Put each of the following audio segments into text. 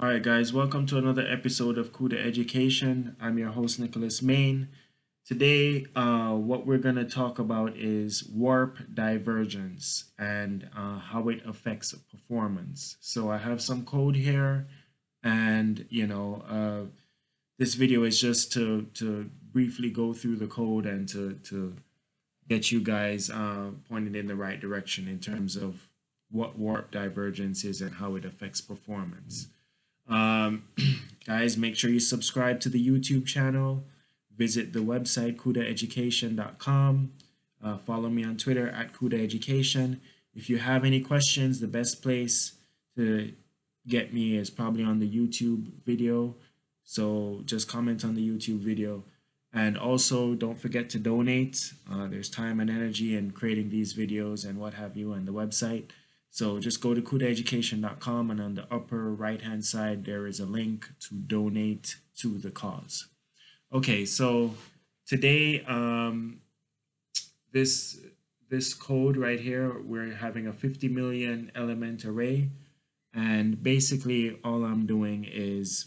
All right, guys, welcome to another episode of CUDA Education. I'm your host, Nicholas Main. Today, uh, what we're going to talk about is warp divergence and uh, how it affects performance. So I have some code here, and you know, uh, this video is just to to briefly go through the code and to to get you guys uh, pointed in the right direction in terms of what warp divergence is and how it affects performance. Um, guys, make sure you subscribe to the YouTube channel. Visit the website, CUDAeducation.com. Uh, follow me on Twitter at CUDAeducation. If you have any questions, the best place to get me is probably on the YouTube video. So just comment on the YouTube video. And also, don't forget to donate. Uh, there's time and energy in creating these videos and what have you and the website. So just go to CUDAeducation.com and on the upper right hand side there is a link to donate to the cause. Okay, so today um, this this code right here we're having a 50 million element array and basically all I'm doing is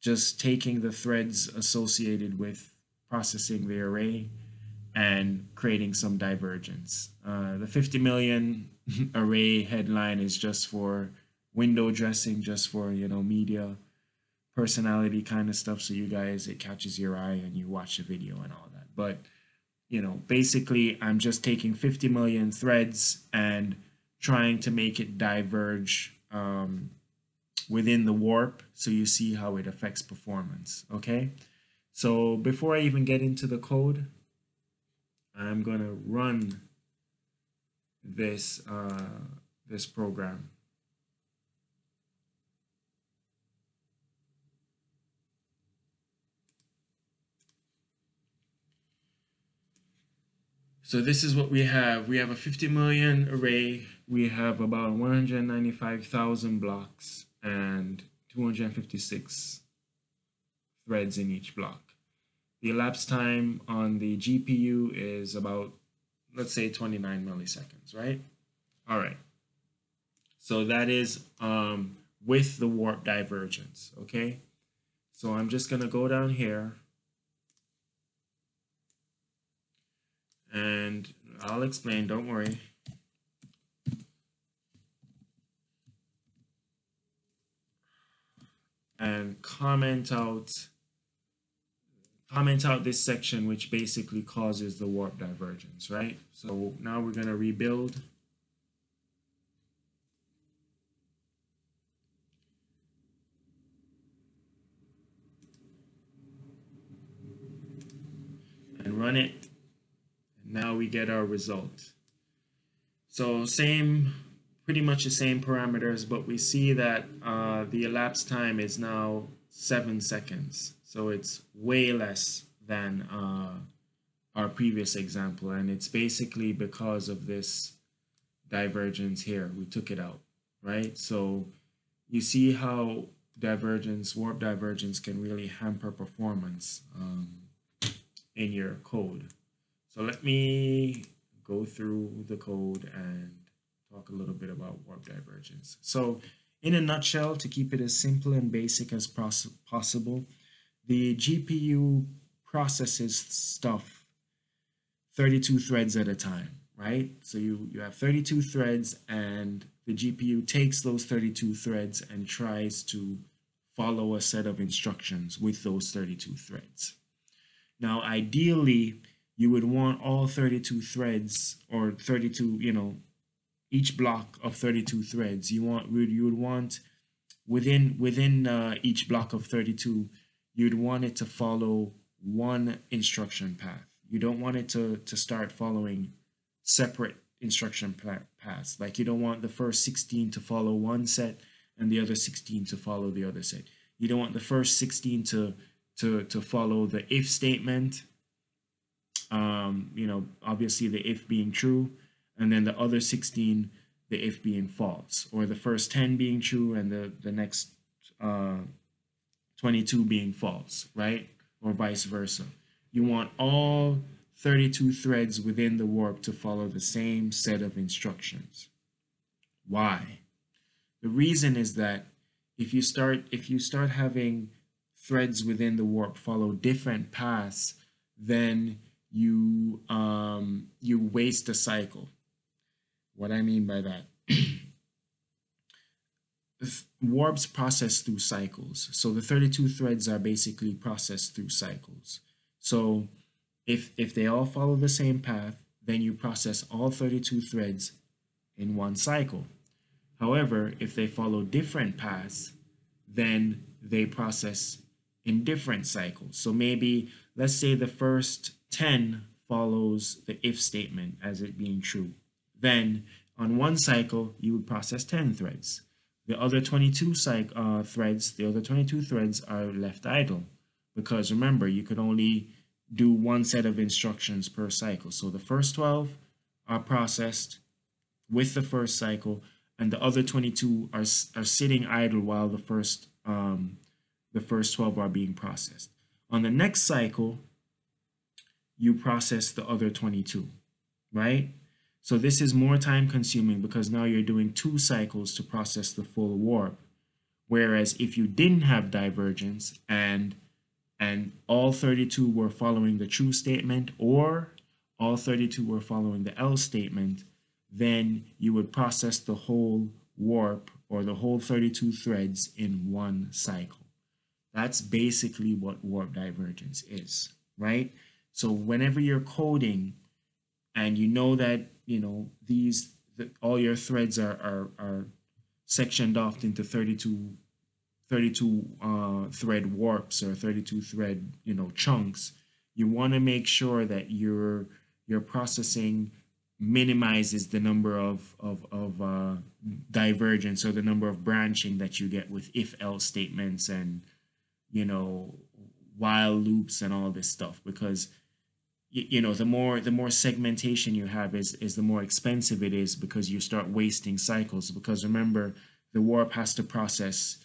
just taking the threads associated with processing the array and creating some divergence. Uh, the 50 million array headline is just for window dressing, just for, you know, media personality kind of stuff. So you guys, it catches your eye and you watch the video and all that. But, you know, basically I'm just taking 50 million threads and trying to make it diverge um, within the warp. So you see how it affects performance. Okay. So before I even get into the code, I'm going to run this uh, this program. So this is what we have. We have a 50 million array. We have about 195,000 blocks and 256 threads in each block. The elapsed time on the GPU is about let's say 29 milliseconds, right? All right. So that is um, with the warp divergence, okay? So I'm just going to go down here and I'll explain, don't worry. And comment out comment out this section which basically causes the warp divergence, right? So now we're going to rebuild. And run it. And now we get our result. So same, pretty much the same parameters, but we see that uh, the elapsed time is now seven seconds. So it's way less than uh, our previous example. And it's basically because of this divergence here. We took it out, right? So you see how divergence, warp divergence can really hamper performance um, in your code. So let me go through the code and talk a little bit about warp divergence. So in a nutshell, to keep it as simple and basic as possible, the GPU processes stuff 32 threads at a time, right? So you, you have 32 threads and the GPU takes those 32 threads and tries to follow a set of instructions with those 32 threads. Now, ideally, you would want all 32 threads or 32, you know, each block of 32 threads. You want you would want within within uh, each block of 32 you'd want it to follow one instruction path. You don't want it to, to start following separate instruction paths. Like you don't want the first 16 to follow one set and the other 16 to follow the other set. You don't want the first 16 to to to follow the if statement. Um, you know, obviously the if being true, and then the other 16 the if being false, or the first 10 being true and the the next uh, 22 being false, right? Or vice versa. You want all 32 threads within the warp to follow the same set of instructions. Why? The reason is that if you start if you start having threads within the warp follow different paths, then you um, you waste a cycle. What I mean by that. warps process through cycles. So the 32 threads are basically processed through cycles. So if if they all follow the same path, then you process all 32 threads in one cycle. However, if they follow different paths, then they process in different cycles. So maybe let's say the first 10 follows the if statement as it being true. Then on one cycle, you would process 10 threads. The other 22 uh, threads, the other 22 threads are left idle because remember, you could only do one set of instructions per cycle. So the first 12 are processed with the first cycle, and the other 22 are, are sitting idle while the first um, the first 12 are being processed. On the next cycle, you process the other 22, right? So this is more time consuming because now you're doing two cycles to process the full warp. Whereas if you didn't have divergence and and all 32 were following the true statement or all 32 were following the else statement, then you would process the whole warp or the whole 32 threads in one cycle. That's basically what warp divergence is, right? So whenever you're coding and you know that, you know, these, the, all your threads are, are, are sectioned off into 32 32 uh, thread warps or 32 thread you know chunks. You want to make sure that your your processing minimizes the number of of, of uh, divergence or the number of branching that you get with if else statements and you know while loops and all this stuff because you, know the more the more segmentation you have is is the more expensive it is because you start wasting cycles because remember the warp has to process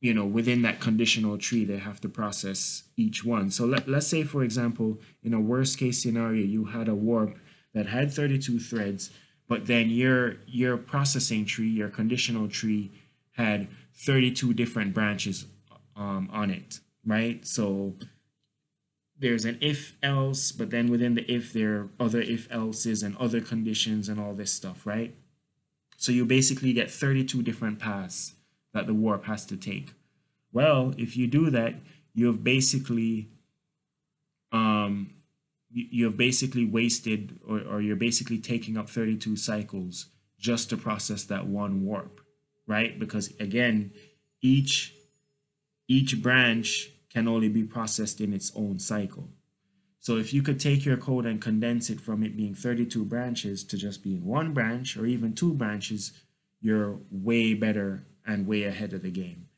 you know, within that conditional tree, they have to process each one. So let, let's say, for example, in a worst case scenario, you had a warp that had 32 threads, but then your, your processing tree, your conditional tree, had 32 different branches um, on it, right? So there's an if else, but then within the if, there are other if else's and other conditions and all this stuff, right? So you basically get 32 different paths that the warp has to take. Well, if you do that, you have basically um, you, have basically wasted or, or you're basically taking up 32 cycles just to process that one warp, right? Because again, each each branch can only be processed in its own cycle. So if you could take your code and condense it from it being 32 branches to just being one branch or even two branches, you're way better and way ahead of the game.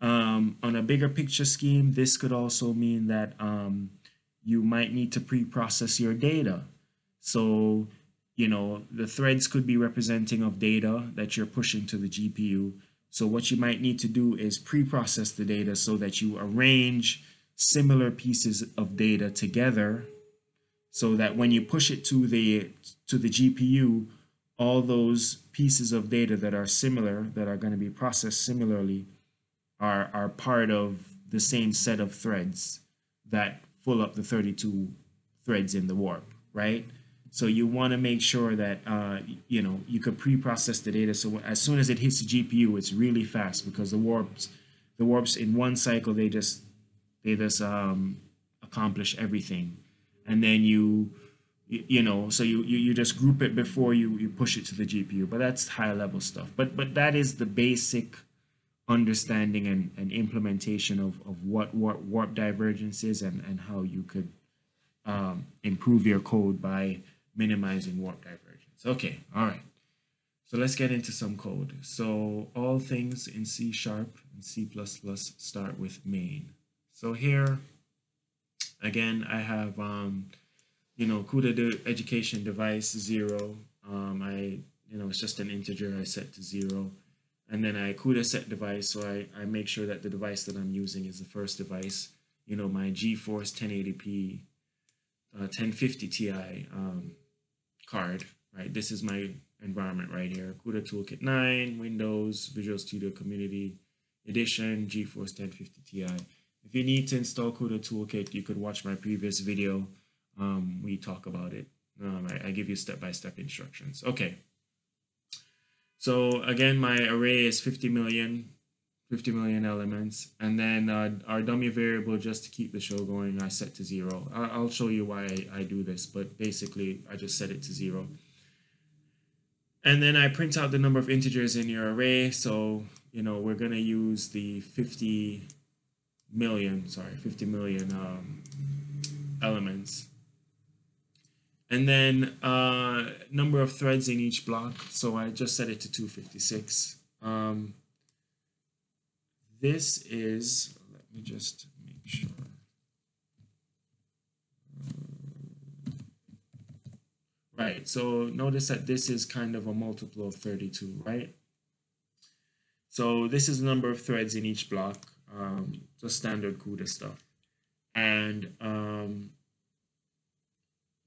Um, on a bigger picture scheme, this could also mean that um, you might need to pre-process your data. So, you know, the threads could be representing of data that you're pushing to the GPU. So what you might need to do is pre-process the data so that you arrange similar pieces of data together so that when you push it to the to the GPU, all those pieces of data that are similar, that are going to be processed similarly, are, are part of the same set of threads that fill up the 32 threads in the warp, right? So you want to make sure that uh, you know you could pre-process the data. So as soon as it hits the GPU, it's really fast because the warps, the warps in one cycle they just they just um, accomplish everything, and then you you know so you, you you just group it before you you push it to the gpu but that's high level stuff. But but that is the basic understanding and, and implementation of, of what warp, warp divergence is and, and how you could um, improve your code by minimizing warp divergence okay all right so let's get into some code so all things in c sharp and c++ start with main so here again i have um, you know, CUDA education device zero. Um, I, you know, it's just an integer I set to zero. And then I CUDA set device, so I, I make sure that the device that I'm using is the first device. You know, my GeForce 1080p uh, 1050 Ti um, card, right? This is my environment right here. CUDA Toolkit 9, Windows, Visual Studio Community, edition GeForce 1050 Ti. If you need to install CUDA Toolkit, you could watch my previous video. Um, we talk about it. Um, I, I give you step-by-step -step instructions. Okay. So again, my array is 50 million, 50 million elements. And then uh, our dummy variable, just to keep the show going, I set to zero. I'll show you why I, I do this, but basically I just set it to zero. And then I print out the number of integers in your array. So, you know, we're going to use the 50 million, sorry, 50 million um, elements. And then uh, number of threads in each block. So I just set it to 256. Um, this is, let me just make sure. Right, so notice that this is kind of a multiple of 32, right? So this is the number of threads in each block, um, just standard CUDA stuff. And um,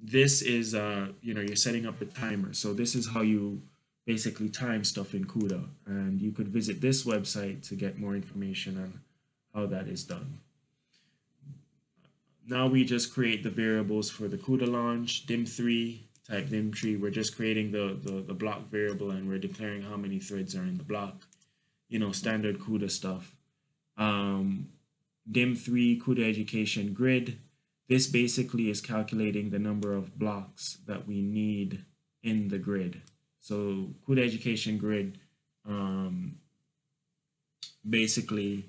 this is, uh, you know, you're setting up the timer. So this is how you basically time stuff in CUDA. And you could visit this website to get more information on how that is done. Now we just create the variables for the CUDA launch, dim3, type dim3. We're just creating the, the, the block variable and we're declaring how many threads are in the block. You know, standard CUDA stuff. Um, dim3 CUDA education grid. This basically is calculating the number of blocks that we need in the grid. So CUDA education grid um, basically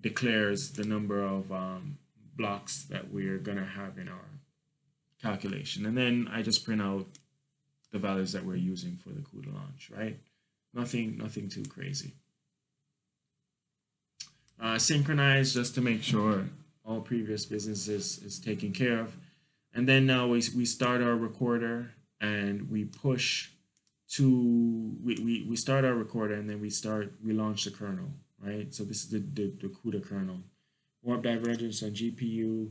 declares the number of um, blocks that we're going to have in our calculation. And then I just print out the values that we're using for the CUDA launch, right? Nothing, nothing too crazy. Uh, synchronize just to make sure all previous business is, is taken care of. And then now we, we start our recorder and we push to, we, we, we start our recorder and then we start, we launch the kernel, right? So this is the, the, the CUDA kernel. Warp divergence on GPU,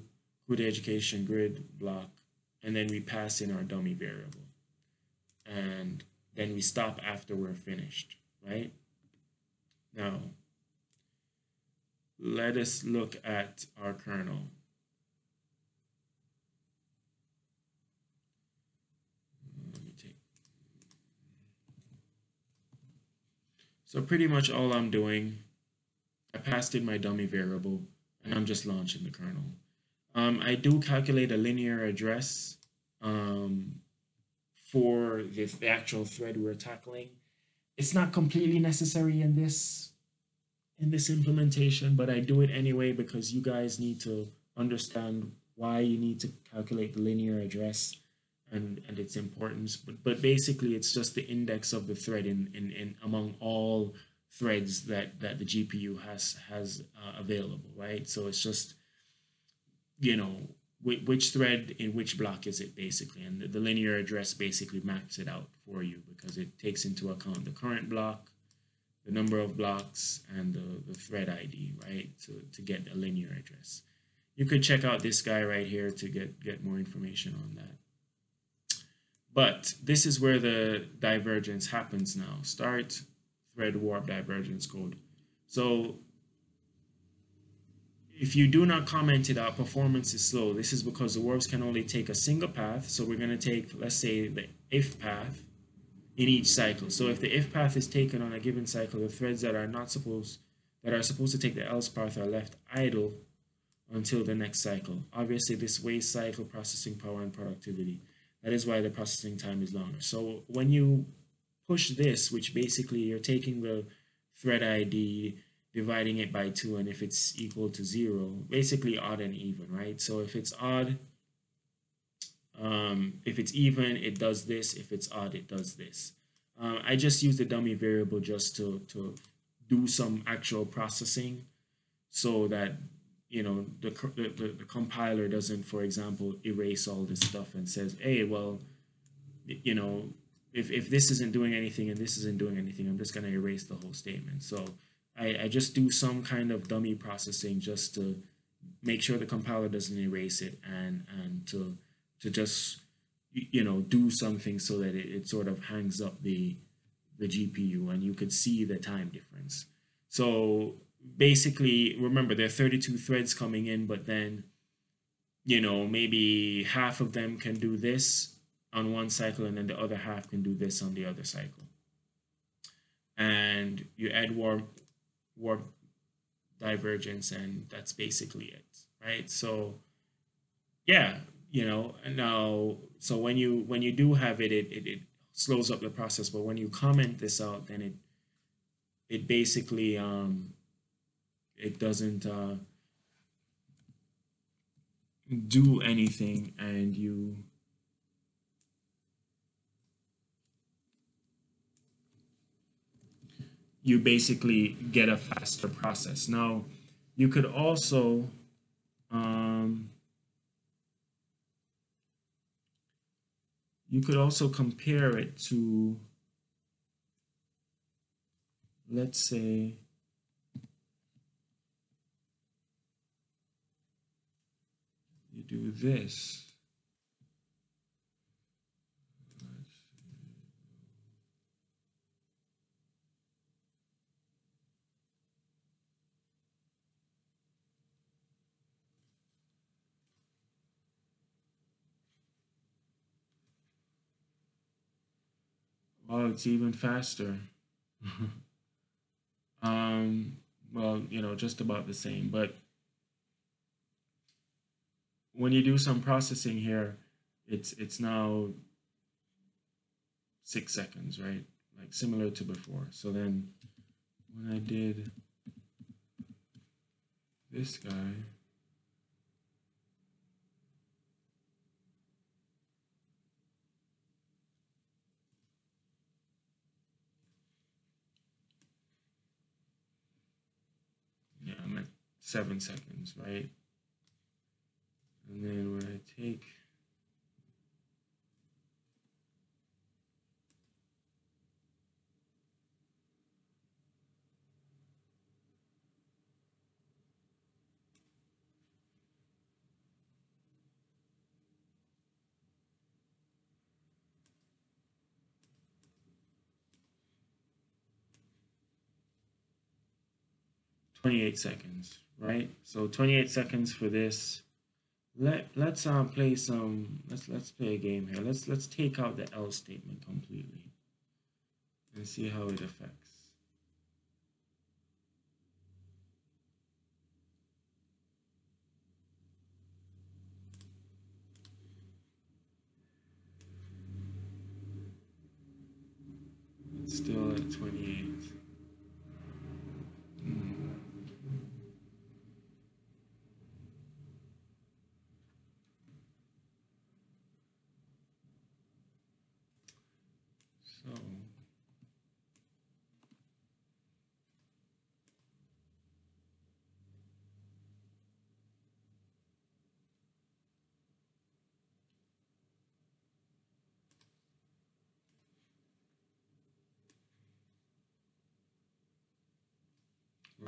CUDA education grid block, and then we pass in our dummy variable. And then we stop after we're finished, right? Now, let us look at our kernel. So pretty much all I'm doing, I passed in my dummy variable and I'm just launching the kernel. Um, I do calculate a linear address um, for the, the actual thread we're tackling. It's not completely necessary in this in this implementation, but I do it anyway because you guys need to understand why you need to calculate the linear address and, and its importance. But, but basically, it's just the index of the thread in, in, in among all threads that, that the GPU has, has uh, available, right? So it's just, you know, which thread in which block is it basically and the, linear address basically maps it out for you because it takes into account the current block the number of blocks and the, the thread ID, right, to, to get a linear address. You could check out this guy right here to get, get more information on that. But this is where the divergence happens now. Start thread warp divergence code. So if you do not comment it out, performance is slow. This is because the warps can only take a single path. So we're going to take, let's say, the if path in each cycle. So if the if path is taken on a given cycle, the threads that are not supposed that are supposed to take the else path are left idle until the next cycle. Obviously, this wastes cycle processing power and productivity. That is why the processing time is longer. So when you push this, which basically you're taking the thread ID, dividing it by two, and if it's equal to zero, basically odd and even, right? So if it's odd, um, if it's even, it does this. If it's odd, it does this. Uh, I just use the dummy variable just to, to do some actual processing so that you know the, the, the compiler doesn't for example erase all this stuff and says hey well you know if, if this isn't doing anything and this isn't doing anything i'm just going to erase the whole statement so I, I just do some kind of dummy processing just to make sure the compiler doesn't erase it and and to to just you know do something so that it, it sort of hangs up the the GPU and you could see the time difference. So basically remember there are 32 threads coming in but then you know maybe half of them can do this on one cycle and then the other half can do this on the other cycle. And you add warp warp divergence and that's basically it right? So yeah you know now so when you when you do have it it, it, it slows up the process but when you comment this out then it it basically um it doesn't uh do anything and you you basically get a faster process. Now, you could also um, you could also compare it to let's say do this Oh, it's even faster. um, well, you know, just about the same. But when you do some processing here, it's it's now six seconds, right? Like similar to before. So then when I did this guy, yeah, I'm at seven seconds, right? And then when I take Twenty-eight seconds right? So 28 seconds for this. Let let's um play some let's let's play a game here. Let's let's take out the else statement completely and see how it affects. It's still at 28.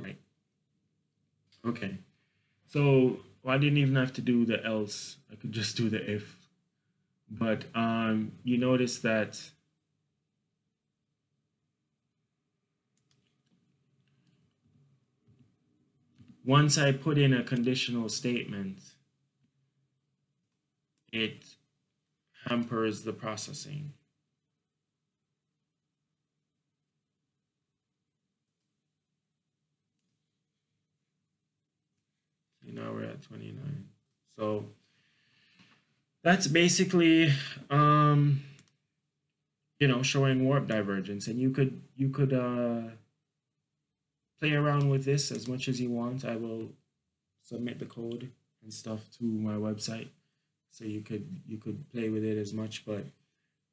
Right. Okay. So well, I didn't even have to do the else. I could just do the if. But um, you notice that once I put in a conditional statement, it hampers the processing. Now we're at 29. So that's basically, um, you know, showing warp divergence. And you could, you could uh, play around with this as much as you want. I will submit the code and stuff to my website. So you could, you could play with it as much, but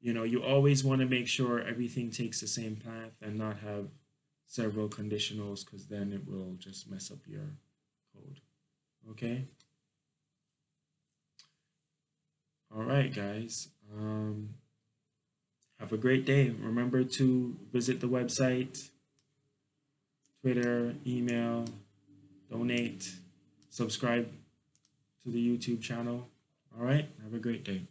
you know, you always want to make sure everything takes the same path and not have several conditionals because then it will just mess up your code. Okay. All right, guys. Um, have a great day. Remember to visit the website, Twitter, email, donate, subscribe to the YouTube channel. All right. Have a great day.